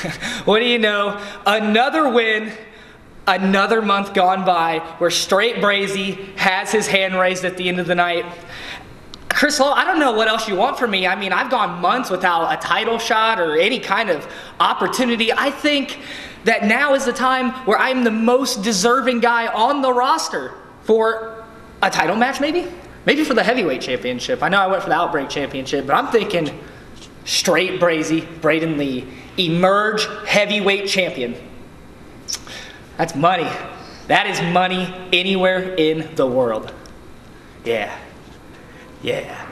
what do you know? Another win, another month gone by where Straight Brazy has his hand raised at the end of the night. Chris Lowe, I don't know what else you want from me. I mean, I've gone months without a title shot or any kind of opportunity. I think that now is the time where I'm the most deserving guy on the roster for a title match, maybe? Maybe for the heavyweight championship. I know I went for the Outbreak championship, but I'm thinking straight Brazy, Brayden Lee, emerge heavyweight champion. That's money. That is money anywhere in the world. Yeah. Yeah.